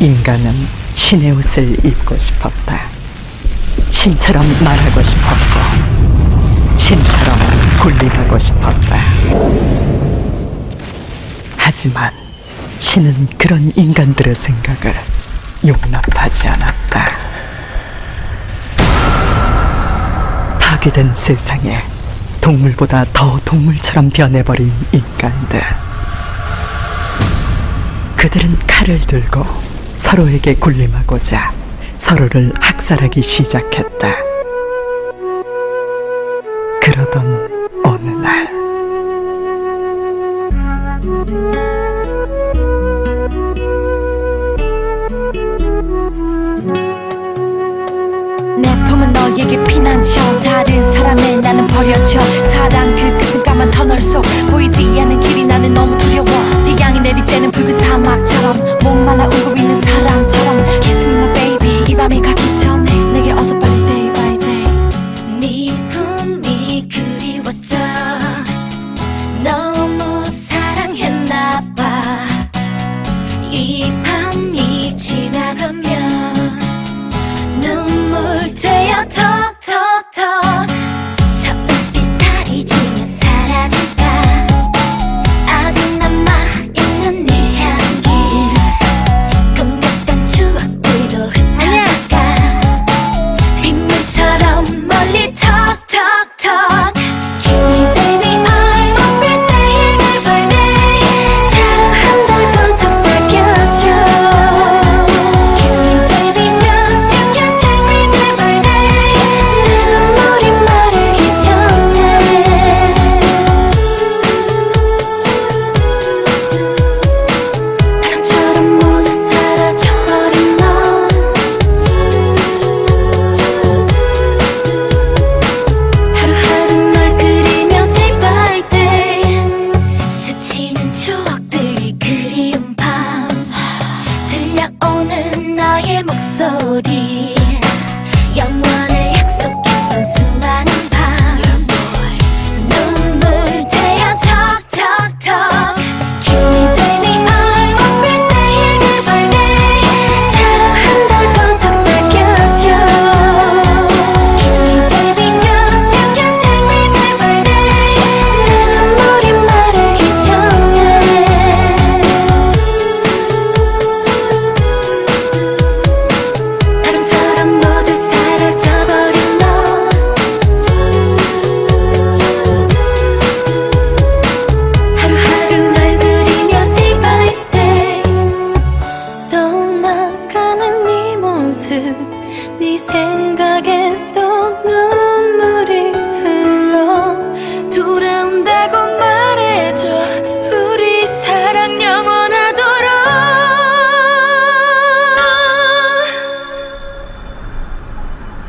인간은 신의 옷을 입고 싶었다. 신처럼 말하고 싶었고, 신처럼 군림하고 싶었다. 하지만 신은 그런 인간들의 생각을 용납하지 않았다. 파괴된 세상에 동물보다 더 동물처럼 변해버린 인간들. 그들은 칼을 들고 서로에게 군림하고자 서로를 학살하기 시작했다. 그러던 어느 날, 내 품은 너에게 피난처. 다른 사람의 나는 버려져. 사랑 그 끝은 까만 터널 속. 보이지 않는 길이 나는 너무 두려워. 태양이 내리쬐는 붉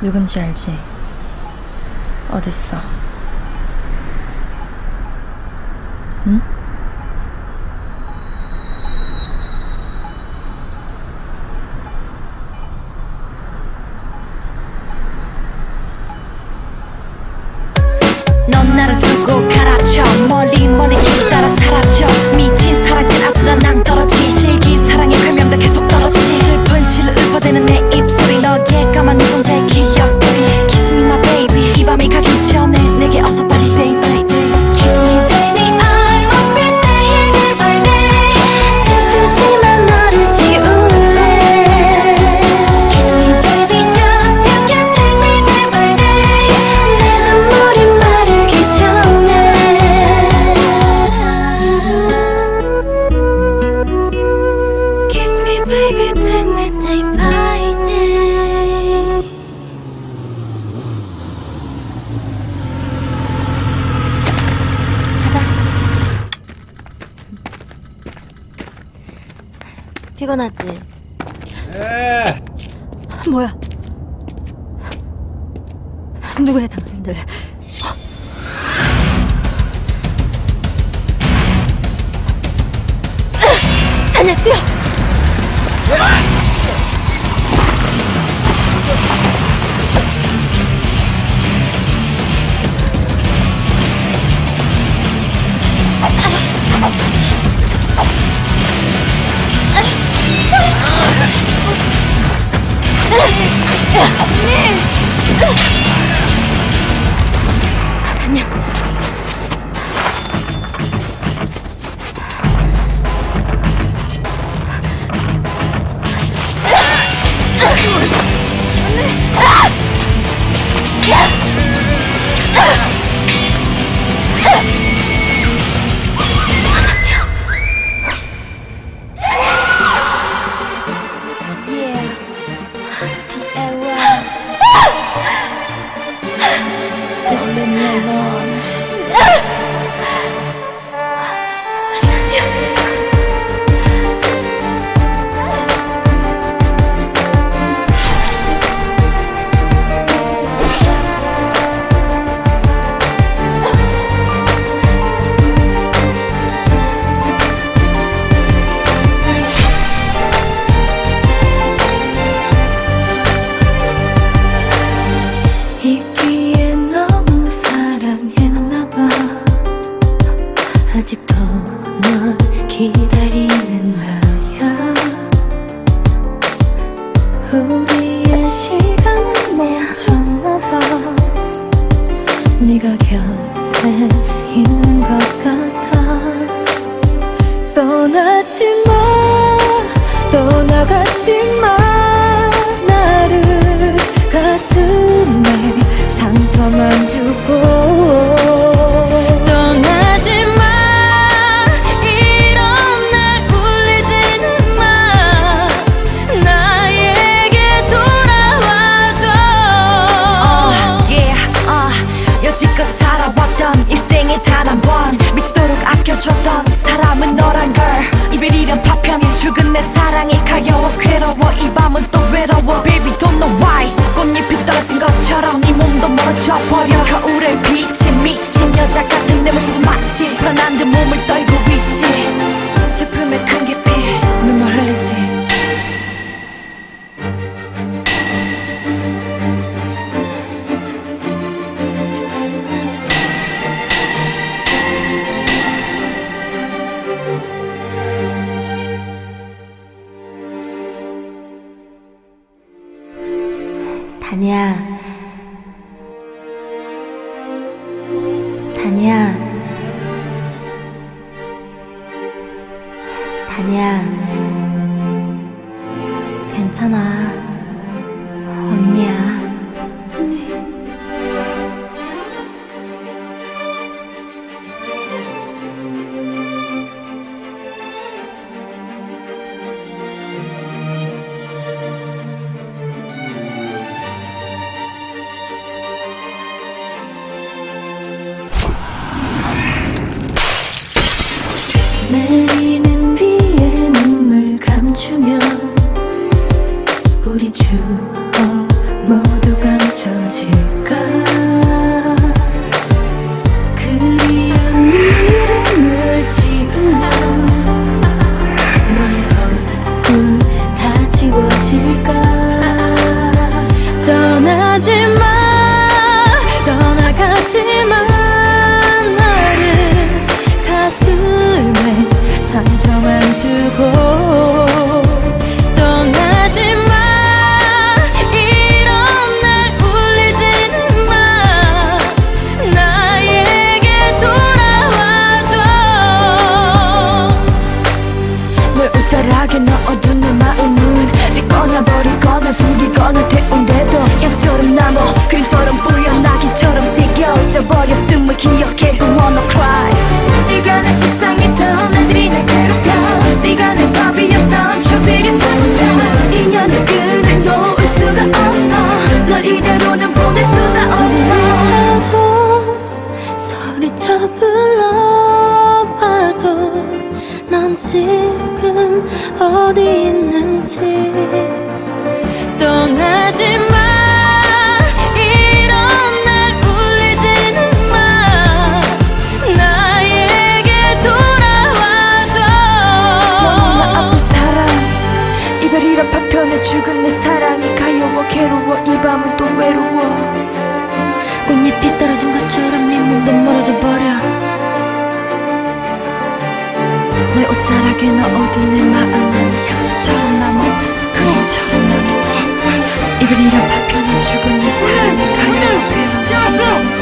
누군지 알지? 어딨어? 응? 내 입술이 너의 까만 피곤하지? 뭐야? 누구야 당신들? 다녀 뛰어 Yeah. 아직도 널 기다리는 나야. 우리의 시간은 멈췄나봐. 네가 곁에 있는 것 같아. 떠나지 마. 떠나가지 마. 깜짝 같은 내 모습 마치 편한 듯 몸을 떨고 있지. 슬픔에 큰 깊이 눈물 흘리지. 다니야 娘，你。 넌 지금 어디 있는지. 主君にさらに感動を受ける。